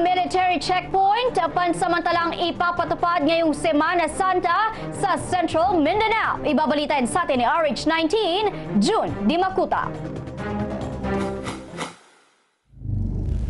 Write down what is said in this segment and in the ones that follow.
military checkpoint pansamantalang ipapatupad ngayong Semana Santa sa Central Mindanao. Ibabalitain sa atin ni RH19, June Dimakuta.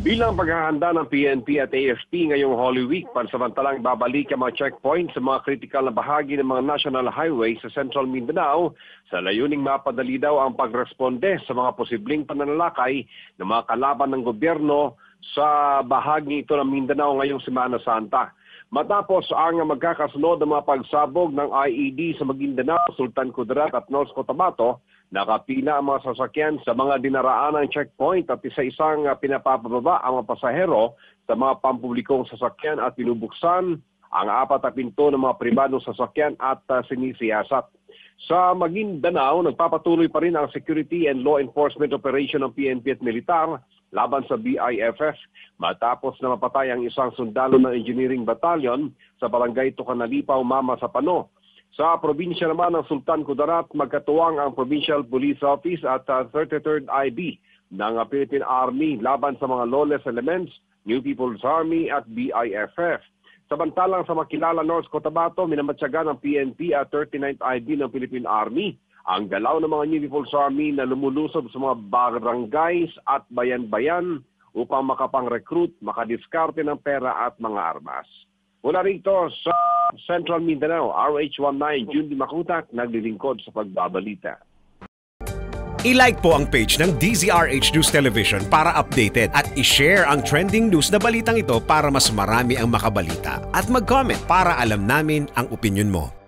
Bilang paghahanda ng PNP at AFP ngayong Holy Week, pansamantalang babalik ang mga checkpoints sa mga kritikal na bahagi ng mga national highway sa Central Mindanao sa layuning mapadali daw ang pagresponde sa mga posibleng pananalakay ng mga kalaban ng gobyerno sa bahagi ito ng Mindanao ngayong Semana Santa. Matapos ang magkakasunod ng mga pagsabog ng IED sa Maguindanao, Sultan Kudarat at North Cotabato, nakapila ang mga sasakyan sa mga dinaraanang checkpoint at isa-isang pinapapababa ang mga pasahero sa mga pampublikong sasakyan at pinubuksan ang apat na pinto ng mga pribadong sasakyan at uh, sinisiyasat. Sa Maguindanao, nagpapatuloy pa rin ang security and law enforcement operation ng PNP at militar laban sa BIFF matapos na mapatay ang isang sundalo ng engineering battalion sa barangay Tucanalipaw, Mama sa Pano. Sa probinsya naman ng Sultan Kudarat, magkatuwang ang Provincial Police Office at uh, 33rd IB ng uh, Philippine Army laban sa mga lawless elements, New People's Army at BIFF. Samantalang sa makilala North Cotabato, minamatsaga ng PNP at 39th IB ng Philippine Army ang galaw ng mga People's Army na lumulusob sa mga barangays at bayan-bayan upang makapang-recruit, makadiskarte ng pera at mga armas. Mula rito sa Central Mindanao, RH19, June Makutak, naglilingkod sa pagbabalita. I-like po ang page ng DZRH News Television para updated at i-share ang trending news na balitang ito para mas marami ang makabalita. At mag-comment para alam namin ang opinion mo.